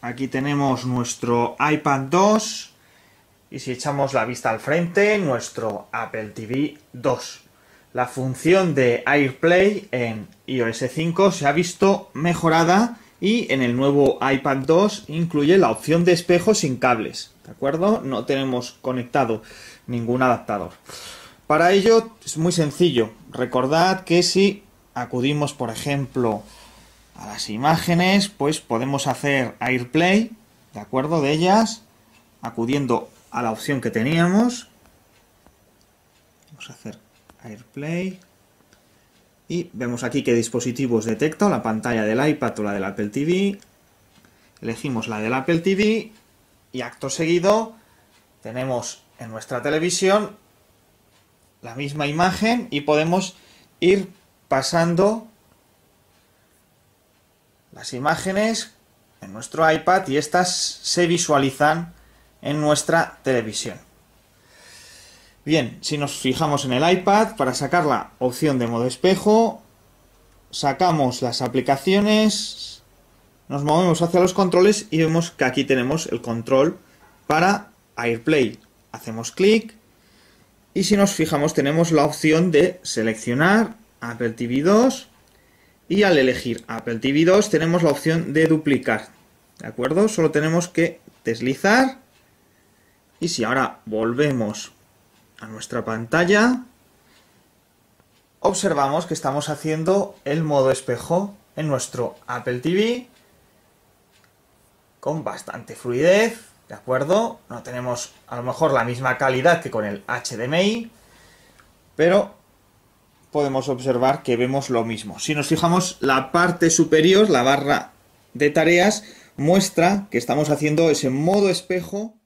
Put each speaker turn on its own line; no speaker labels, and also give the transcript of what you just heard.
aquí tenemos nuestro iPad 2 y si echamos la vista al frente, nuestro Apple TV 2. La función de AirPlay en iOS 5 se ha visto mejorada y en el nuevo iPad 2 incluye la opción de espejo sin cables, ¿de acuerdo? No tenemos conectado ningún adaptador. Para ello es muy sencillo. Recordad que si acudimos, por ejemplo, a las imágenes, pues podemos hacer AirPlay, ¿de acuerdo? De ellas, acudiendo a la opción que teníamos. Vamos a hacer AirPlay. Y vemos aquí qué dispositivos detecta, la pantalla del iPad o la del Apple TV. Elegimos la del Apple TV y acto seguido tenemos en nuestra televisión la misma imagen y podemos ir pasando las imágenes en nuestro iPad y estas se visualizan en nuestra televisión. Bien, si nos fijamos en el iPad, para sacar la opción de modo espejo, sacamos las aplicaciones, nos movemos hacia los controles y vemos que aquí tenemos el control para AirPlay. Hacemos clic y si nos fijamos tenemos la opción de seleccionar Apple TV 2 y al elegir Apple TV 2 tenemos la opción de duplicar. ¿De acuerdo? Solo tenemos que deslizar y si ahora volvemos a nuestra pantalla, observamos que estamos haciendo el modo espejo en nuestro Apple TV con bastante fluidez, ¿de acuerdo? No tenemos a lo mejor la misma calidad que con el HDMI, pero podemos observar que vemos lo mismo. Si nos fijamos, la parte superior, la barra de tareas, muestra que estamos haciendo ese modo espejo